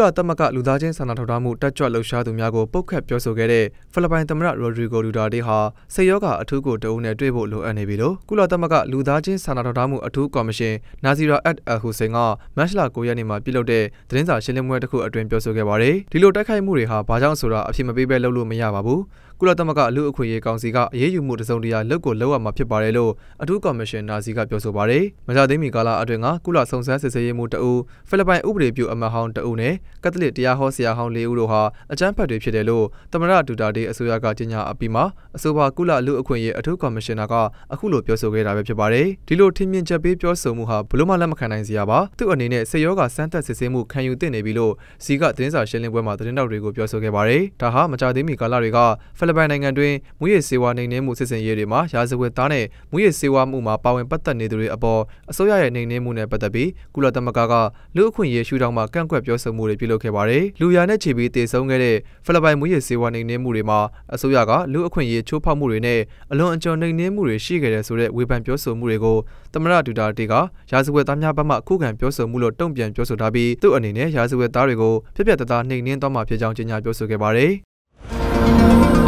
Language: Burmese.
လသမဂ္ဂလူသားချင်းစာနာထောက်ထားမှုတက်ကြွလှုပ်ရှားသူများကိုပုတ်ခတ်ပြောဆိုခဲ့တဲ့ဖိလစ်ပိုင်သမ္မတရိုဒရီဂိုဒူတာတေးဟာဆေယောဂါအထူးကိုတအုပ်နဲ့တွေ့ဖို့လိုအပ်နေပြီလို့ကုလသမဂ္ဂလူသားချင်းစာနာထောက်ထားမှုအထူးကော်မရှင်နာဇီရာအက်အဟူစိန်ကမတ်လ9ရက်နေ့မှာပြုလုပ်တဲ့သတင်းစာရှင်းလင်းပွဲတစ်ခုအတွင်ပြောဆိုခဲ့ပါတယ်ဒီလိုတိုက်ခိုက်မှုတွေဟာဘာကြောင့်ဆိုတာအဖြစ်မပေးဘဲလုပ်လို့မရပါဘူး ကုလသမဂ္ဂလူအခွင့်အရေးကောင်စီကအရေးယူမှုတစုံတရာလုပ်ကိုလုပ်ရမှာဖြစ်ပါတယ်လို့အထူးကော်မရှင်နာစီကပြောဆိုပါတယ်။မကြသေးမီကာလအတွင်းကကုလဆုံဆန်းစစ်ဆေးရေးမှူးတအူဖိလစ်ပိုင်ဥပဒေပြုအမတ်ဟောင်းတအူနဲ့ကက်သလစ်တရားဟောဆရာဟောင်းလေးဦးတို့ဟာအကြမ်းဖက်တွေဖြစ်တယ်လို့သမရဒူတာတေးအစိုးရကကြေညာအပြီးမှာအဆိုပါကုလလူအခွင့်အရေးအထူးကော်မရှင်နာကအခုလိုပြောဆိုခဲ့တာပဲဖြစ်ပါတယ်။ဒီလိုထင်မြင်ချက်ပေးပြောဆိုမှုဟာဘလို့မှလက်မခံနိုင်စရာပါ။သူ့အနေနဲ့ဆေယောဂစမ်းသပ်စစ်ဆေးမှုခံယူသင့်နေပြီလို့စီကသတင်းစာရှင်းလင်းပွဲမှာသတင်းတောက်တွေကိုပြောဆိုခဲ့ပါတယ်။ဒါဟာမကြသေးမီကာလတွေကဖိလစ်ပိုင်နိုင်ငံတွင်မူရည်စေဝါနှိမ်နင်းမှုစစ်စင်ရေးတွေမှာရာဇဝတ်သားနဲ့မူရည်စေဝါမှုမှာပါဝင်ပတ်သက်နေသူတွေအပေါ်အစိုးရရဲ့နှိမ်နင်းမှုနဲ့ပတ်သက်ပြီးကုလသမဂ္ဂကလူအခွင့်အရေးရှုထောင့်မှာကန့်ကွက်ပြောဆိုမှုတွေပြုလုပ်ခဲ့ပါတယ်။လူရနဲ့ချီပြီးတည်ဆုံခဲ့တဲ့ဖိလစ်ပိုင်မူရည်စေဝါနှိမ်နင်းမှုတွေမှာအစိုးရကလူအခွင့်အရေးချိုးဖောက်မှုတွေနဲ့အလွန်အကျွံနှိမ်နင်းမှုတွေရှိခဲ့တဲ့ဆိုတဲ့ဝေဖန်ပြောဆိုမှုတွေကိုသမရဒူတာတေကရာဇဝတ်သားများဘက်မှခုခံပြောဆိုမှုလို့တုံ့ပြန်ပြောဆိုထားပြီးသူ့အနေနဲ့ရာဇဝတ်သားတွေကိုပြက်ပြက်တသားနှိမ်နင်းသွားမှာဖြစ်ကြောင်းကြေညာပြောဆိုခဲ့ပါတယ်။